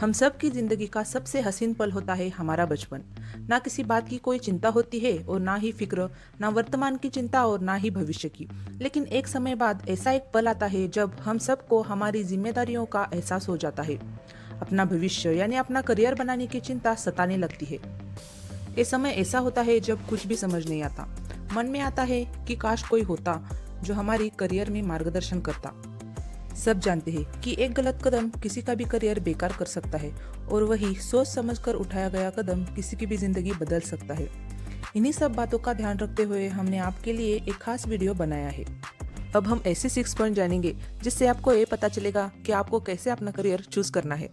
हम सब की ज़िंदगी का सबसे हसीन पल होता है हमारा बचपन। ना किसी बात की कोई चिंता होती है और ना ही फ़िक्र, ना वर्तमान की चिंता और ना ही भविष्य की। लेकिन एक समय बाद ऐसा एक पल आता है जब हम सबको हमारी जिम्मेदारियों का एहसास हो जाता है। अपना भविष्य यानी अपना करियर बनाने की चिंता सताने लगती है। ये समय ऐसा होता है जब कुछ भी समझ नहीं आता। मन में आता है कि काश कोई होता जो हमारी करियर में मार्गदर्शन करता। सब जानते हैं कि एक गलत कदम किसी का भी करियर बेकार कर सकता है और वही सोच समझकर उठाया गया कदम किसी की भी ज़िंदगी बदल सकता है। इन्हीं सब बातों का ध्यान रखते हुए हमने आपके लिए एक खास वीडियो बनाया है। अब हम ऐसे सिक्स पॉइंट जानेंगे जिससे आपको ये पता चलेगा कि आपको कैसे अपना करियर चूज़ करना है।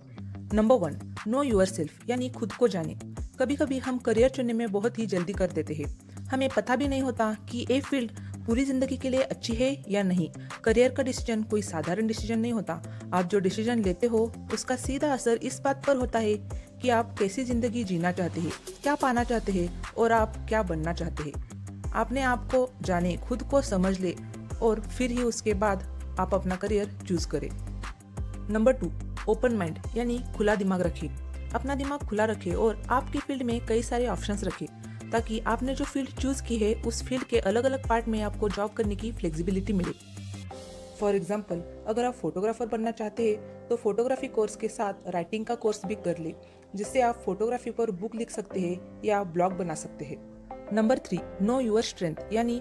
Number one know yourself यानी खुद को जाने। कभी कभी हम करियर चुनने में बहुत ही जल्दी कर देते हैं। हमें पता भी नहीं होता कि ये फ़ील्ड पूरी ज़िंदगी के लिए अच्छी है या नहीं? करियर का डिसीज़न कोई साधारण डिसीज़न नहीं होता। आप जो डिसीज़न लेते हो, उसका सीधा असर इस बात पर होता है कि आप कैसी ज़िंदगी जीना चाहते हैं, क्या पाना चाहते हैं और आप क्या बनना चाहते हैं। आपने आपको जाने, खुद को समझ ले और फिर ही उसके बाद आप अपना करियर चूज़ करें। नंबर टू ओपन माइंड यानी खुला दिमाग रखिए अपना दिमाग खुला रखें और आपकी फ़ील्ड में कई सारे ऑप्शंस रखें। ताकि आपने जो फ़ील्ड चूज़ की है, उस फ़ील्ड के अलग अलग पार्ट में आपको जॉब करने की फ्लेक्सिबिलिटी मिले। फॉर एग्ज़ाम्पल अगर आप फोटोग्राफर बनना चाहते हैं तो फोटोग्राफी कोर्स के साथ राइटिंग का कोर्स भी कर ले, जिससे आप फोटोग्राफी पर बुक लिख सकते हैं या ब्लॉग बना सकते हैं। Number three know your strength यानी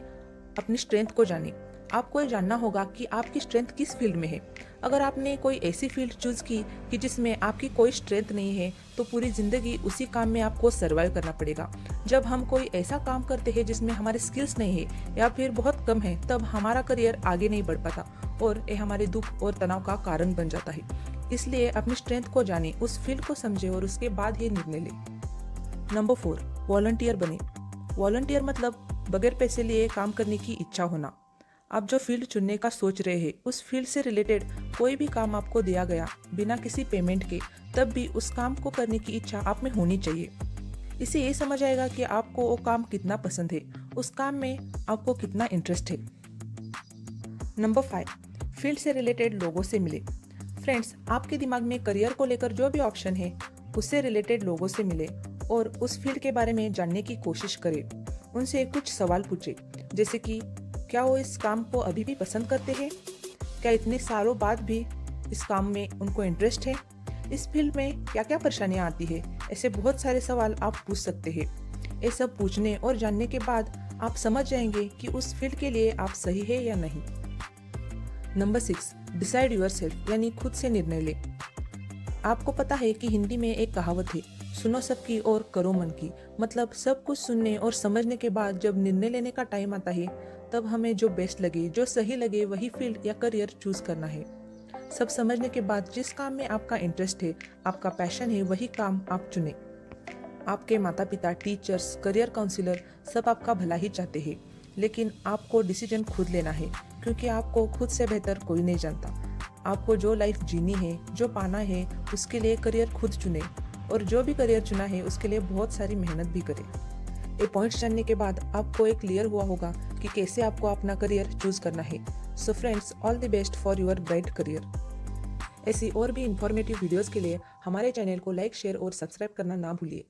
अपनी स्ट्रेंथ को जाने। आपको ये जानना होगा कि आपकी स्ट्रेंथ किस फ़ील्ड में है। अगर आपने कोई ऐसी फ़ील्ड चूज़ की कि जिसमें आपकी कोई स्ट्रेंथ नहीं है तो पूरी ज़िंदगी उसी काम में आपको सर्वाइव करना पड़ेगा। जब हम कोई ऐसा काम करते हैं जिसमें हमारे स्किल्स नहीं है, या फिर बहुत कम है, तब हमारा करियर आगे नहीं बढ़ पाता और यह हमारे दुख और तनाव का कारण बन जाता है। इसलिए अपनी स्ट्रेंथ को जाने, उस फ़ील्ड को समझे और उसके बाद ही निर्णय ले। नंबर फोर वॉलंटियर बने। वॉलंटियर मतलब बगैर पैसे लिए काम करने की इच्छा होना। आप जो फ़ील्ड चुनने का सोच रहे हैं, उस फ़ील्ड से रिलेटेड कोई भी काम आपको दिया गया बिना किसी पेमेंट के, तब भी उस काम को करने की इच्छा आप में होनी चाहिए। इसे ये समझ आएगा कि आपको वो काम कितना पसंद है, उस काम में आपको कितना इंटरेस्ट है। नंबर फाइव फ़ील्ड से रिलेटेड लोगों से मिले। फ्रेंड्स आपके दिमाग में करियर को लेकर जो भी ऑप्शन है, उससे रिलेटेड लोगों से मिले और उस फ़ील्ड के बारे में जानने की कोशिश करें। उनसे कुछ सवाल पूछे, जैसे कि क्या वो इस काम को अभी भी पसंद करते हैं? क्या इतने सालों बाद भी इस काम में उनको इंटरेस्ट है? इस फ़ील्ड में क्या क्या परेशानियाँ आती है? ऐसे बहुत सारे सवाल आप पूछ सकते हैं। ये सब पूछने और जानने के बाद आप समझ जाएँगे कि उस फ़ील्ड के लिए आप सही है या नहीं। Number six decide yourself यानी खुद से निर्णय ले। आपको पता है कि हिंदी में एक कहावत है सुनो सबकी और करो मन की। मतलब सब कुछ सुनने और समझने के बाद जब निर्णय लेने का टाइम आता है, तब हमें जो बेस्ट लगे, जो सही लगे, वही फ़ील्ड या करियर चूज़ करना है। सब समझने के बाद जिस काम में आपका इंटरेस्ट है, आपका पैशन है, वही काम आप चुने। आपके माता पिता टीचर्स करियर काउंसिलर सब आपका भला ही चाहते हैं। लेकिन आपको डिसीज़न खुद लेना है, क्योंकि आपको खुद से बेहतर कोई नहीं जानता। आपको जो लाइफ जीनी है, जो पाना है, उसके लिए करियर खुद चुने। और जो भी करियर चुना है, उसके लिए बहुत सारी मेहनत भी करें। ये पॉइंट्स जानने के बाद आपको एक क्लियर हुआ होगा कि कैसे आपको अपना करियर चूज़ करना है। So friends all the best for your bright career ऐसी और भी इंफॉर्मेटिव वीडियोस के लिए हमारे चैनल को लाइक शेयर और सब्सक्राइब करना ना भूलिए।